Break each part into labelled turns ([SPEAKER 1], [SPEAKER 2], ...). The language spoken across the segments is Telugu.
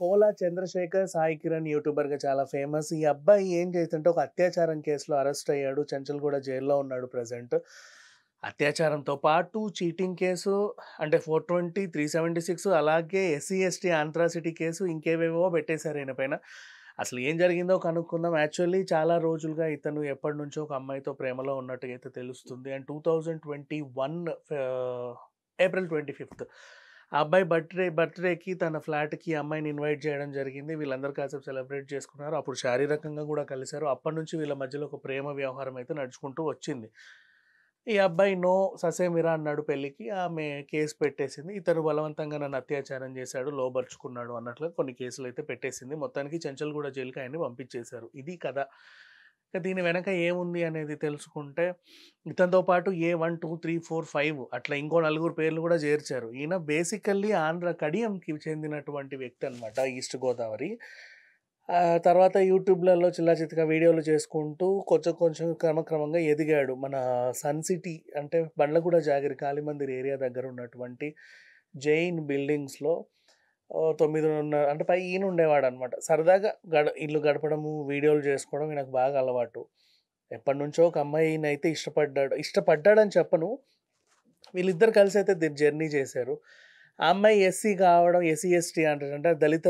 [SPEAKER 1] కోలా చంద్రశేఖర్ సాయి కిరణ్ యూట్యూబర్గా చాలా ఫేమస్. ఈ అబ్బాయి ఏం చేస్తుంటే ఒక అత్యాచారం కేసులో అరెస్ట్ అయ్యాడు. చంచల్గూడ జైల్లో ఉన్నాడు ప్రజెంట్ అత్యాచారంతో పాటు చీటింగ్ కేసు అంటే four twenty three seventy six అలాగే ఎస్సీ ఎస్టీ ఆంధ్రాసిటీ కేసు ఇంకేవేవో పెట్టేశారు ఈయన పైన. అసలు ఏం జరిగిందో కనుక్కుందాం. యాక్చువల్లీ చాలా రోజులుగా ఇతను ఎప్పటి నుంచో ఒక అమ్మాయితో ప్రేమలో ఉన్నట్టుగా అయితే తెలుస్తుంది. And two thousand twenty one April twenty fifth. ఆ అబ్బాయి బర్త్డే బర్త్డేకి తన ఫ్లాట్కి అమ్మాయిని ఇన్వైట్ చేయడం జరిగింది. వీళ్ళందరూ కాసేపు సెలబ్రేట్ చేసుకున్నారు. అప్పుడు శారీరకంగా కూడా కలిశారు. అప్పటి నుంచి వీళ్ళ మధ్యలో ఒక ప్రేమ వ్యవహారం అయితే నడుచుకుంటూ వచ్చింది. ఈ అబ్బాయి నో ససేమిరా అన్నాడు పెళ్ళికి. ఆమె కేసు పెట్టేసింది. ఇతను బలవంతంగా నన్ను అత్యాచారం చేశాడు లోబర్చుకున్నాడు అన్నట్లు కొన్ని కేసులు అయితే పెట్టేసింది. మొత్తానికి చెంచల్గూడ జైలుకి ఆయన్ని పంపించేశారు. ఇది కథ. దీని వెనక ఏముంది అనేది తెలుసుకుంటే ఇతనితో పాటు A one two three four five అట్లా ఇంకో నలుగురు పేర్లు కూడా చేర్చారు. ఈయన బేసికల్లీ ఆంధ్ర కడియంకి చెందినటువంటి వ్యక్తి అనమాట ఈస్ట్ గోదావరి. తర్వాత యూట్యూబ్లలో చిల్లా వీడియోలు చేసుకుంటూ కొంచెం కొంచెం క్రమక్రమంగా ఎదిగాడు. మన సన్ సిటీ అంటే బండ్లగూడ జాగిరి కాళీమందిర్ ఏరియా దగ్గర ఉన్నటువంటి జైన్ బిల్డింగ్స్లో తొమ్మిదిన్నర అంటే పై ఈయన ఉండేవాడు అనమాట సరదాగా గడ ఇల్లు గడపడము వీడియోలు చేసుకోవడం నాకు బాగా అలవాటు. ఎప్పటి నుంచో ఒక అమ్మాయిని అయితే ఇష్టపడ్డాడు ఇష్టపడ్డాడని చెప్పను. వీళ్ళిద్దరు కలిసి అయితే జర్నీ చేశారు. ఆ అమ్మాయి ఎస్సీ కావడం ఎస్సీ ఎస్టీ అంటారు అంటే దళిత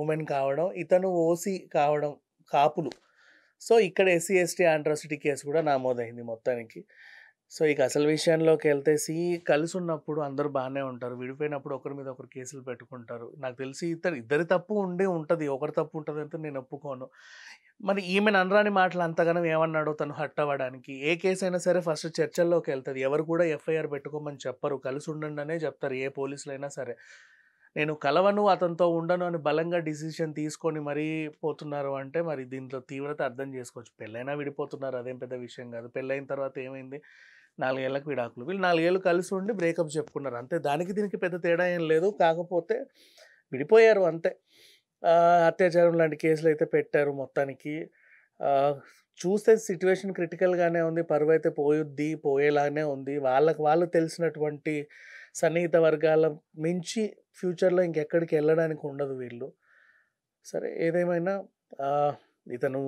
[SPEAKER 1] ఉమెన్ కావడం ఇతను ఓసీ కావడం కాపులు. సో ఇక్కడ ఎస్సీ ఎస్టీ ఆంట్రాసిటీ కేసు కూడా నమోదైంది మొత్తానికి. సో ఇక అసలు విషయంలోకి వెళ్తే సి కలిసి ఉన్నప్పుడు అందరూ బాగానే ఉంటారు. విడిపోయినప్పుడు ఒకరి మీద ఒకరు కేసులు పెట్టుకుంటారు. నాకు తెలిసి ఇద్దరు ఇద్దరి తప్పు ఉండే ఉంటుంది. ఒకరి తప్పు ఉంటుంది అంటే నేను ఒప్పుకోను. మరి ఈమెను అనరాని మాటలు అంతగానో ఏమన్నాడో తను హట్ అవ్వడానికి ఏ కేసు అయినా సరే ఫస్ట్ చర్చల్లోకి వెళ్తుంది. ఎవరు కూడా ఎఫ్ఐఆర్ పెట్టుకోమని చెప్పరు. కలిసి ఉండండి అనే చెప్తారు. ఏ పోలీసులు అయినా సరే. నేను కలవను అతనితో ఉండను అని బలంగా డిసిషన్ తీసుకొని మరీ పోతున్నారు అంటే మరి దీంట్లో తీవ్రత అర్థం చేసుకోవచ్చు. పెళ్ళైనా విడిపోతున్నారు. అదేం పెద్ద విషయం కాదు. పెళ్ళైన తర్వాత ఏమైంది? నాలుగేళ్ళకు విడాకులు వీళ్ళు నాలుగేళ్ళు కలిసి ఉండి బ్రేకప్ చెప్పుకున్నారు. అంతే. దానికి దీనికి పెద్ద తేడా ఏం లేదు. కాకపోతే విడిపోయారు అంతే. అత్యాచారం లాంటి కేసులు అయితే పెట్టారు మొత్తానికి. చూస్తే సిచ్యువేషన్ క్రిటికల్గానే ఉంది. పరువు అయితే పోయుద్ది పోయేలానే ఉంది. వాళ్ళకు వాళ్ళు తెలిసినటువంటి సన్నిహిత వర్గాల మించి ఫ్యూచర్లో ఇంకెక్కడికి వెళ్ళడానికి ఉండదు వీళ్ళు. సరే ఏదేమైనా ఇతను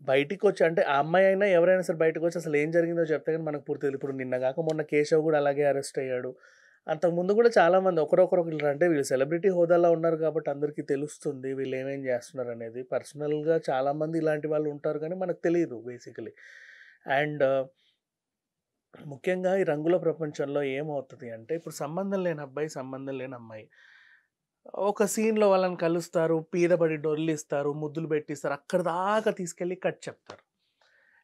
[SPEAKER 1] బయటికి వచ్చి అంటే ఆ అమ్మాయి అయినా ఎవరైనా సరే బయటకు వచ్చి అసలు ఏం జరిగిందో చెప్తే కానీ మనకు పూర్తి ఇప్పుడు నిన్న కాక మొన్న కేశవ్ కూడా అలాగే అరెస్ట్ అయ్యాడు. అంతకుముందు కూడా చాలామంది ఒకరొకరు అంటే వీళ్ళు సెలబ్రిటీ హోదాలో ఉన్నారు కాబట్టి అందరికీ తెలుస్తుంది వీళ్ళు ఏమేం చేస్తున్నారు అనేది. పర్సనల్గా చాలామంది ఇలాంటి వాళ్ళు ఉంటారు కానీ మనకు తెలియదు బేసికలీ అండ్ ముఖ్యంగా ఈ రంగుల ప్రపంచంలో ఏమవుతుంది అంటే ఇప్పుడు సంబంధం లేని అబ్బాయి సంబంధం లేని అమ్మాయి. ఒక సీన్లో వాళ్ళని కలుస్తారు పీదబడి డొల్లిస్తారు ముద్దులు పెట్టిస్తారు అక్కడ దాకా తీసుకెళ్ళి కట్ చెప్తారు.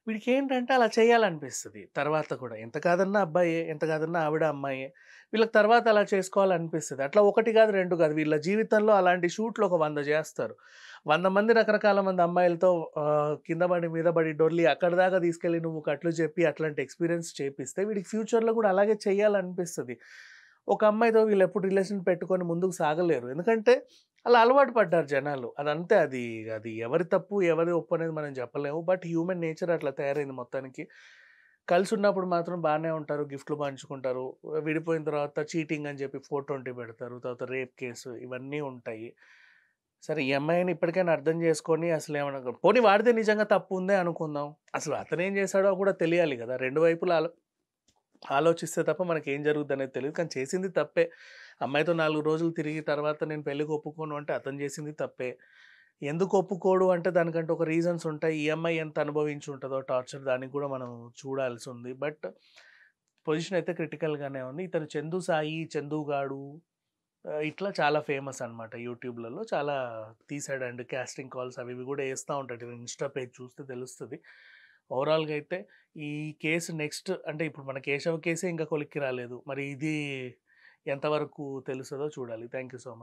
[SPEAKER 1] వీడికి ఏంటంటే అలా చేయాలనిపిస్తుంది. తర్వాత కూడా ఎంత కాదన్నా అబ్బాయే ఎంత కాదన్నా ఆవిడ అమ్మాయే వీళ్ళకి తర్వాత అలా చేసుకోవాలనిపిస్తుంది. అట్లా ఒకటి కాదు రెండు కాదు. వీళ్ళ జీవితంలో అలాంటి షూట్లు ఒక వంద చేస్తారు. వంద మంది రకరకాల మంది అమ్మాయిలతో కింద పడి మీద పడి డొర్లి అక్కడ దాకా తీసుకెళ్ళి నువ్వు కట్లు చెప్పి అట్లాంటి ఎక్స్పీరియన్స్ చేపిస్తే వీడికి ఫ్యూచర్లో కూడా అలాగే చేయాలనిపిస్తుంది. ఒక అమ్మాయితో వీళ్ళు ఎప్పుడు రిలేషన్ పెట్టుకొని ముందుకు సాగలేరు. ఎందుకంటే అలా అలవాటు పడ్డారు జనాలు. అదంతే అది అది ఎవరి తప్పు ఎవరి ఒప్పు అనేది మనం చెప్పలేము. బట్ హ్యూమన్ నేచర్ అట్లా తయారైంది మొత్తానికి. కలిసి ఉన్నప్పుడు మాత్రం బాగానే ఉంటారు గిఫ్ట్లు పంచుకుంటారు. విడిపోయిన తర్వాత చీటింగ్ అని చెప్పి ఫోర్ ట్వంటీ పెడతారు. తర్వాత రేప్ కేసు ఇవన్నీ ఉంటాయి. సరే ఈ అమ్మాయిని ఇప్పటికైనా అర్థం చేసుకొని అసలు ఏమనుకో పోనీ వాడితే నిజంగా తప్పు ఉందే అనుకుందాం. అసలు అతను ఏం చేశాడో కూడా తెలియాలి కదా. రెండు వైపులా ఆలోచిస్తే తప్ప మనకి ఏం జరుగుద్ది అనేది తెలియదు కానీ చేసింది తప్పే. అమ్మాయితో నాలుగు రోజులు తిరిగి తర్వాత నేను పెళ్ళికి ఒప్పుకోను అంటే అతను చేసింది తప్పే. ఎందుకు ఒప్పుకోడు అంటే దానికంటే ఒక రీజన్స్ ఉంటాయి. ఈ అమ్మాయి ఎంత అనుభవించి ఉంటుందో టార్చర్ దానికి కూడా మనం చూడాల్సి ఉంది బట్ పొజిషన్ అయితే క్రిటికల్గానే ఉంది. ఇతను చందు సాయి చందుగాడు ఇట్లా చాలా ఫేమస్ అనమాట యూట్యూబ్లలో. చాలా తీసాడు అండ్ క్యాస్టింగ్ కాల్స్ అవి ఇవి కూడా వేస్తూ ఉంటాడు. ఇన్స్టా పేజ్ చూస్తే తెలుస్తుంది. ఓవరాల్గా అయితే ఈ కేసు నెక్స్ట్ అంటే ఇప్పుడు మన కేశవ కేసే ఇంకా కొలిక్కి రాలేదు. మరి ఇది ఎంతవరకు తెలుస్తుందో చూడాలి. Thank you so much.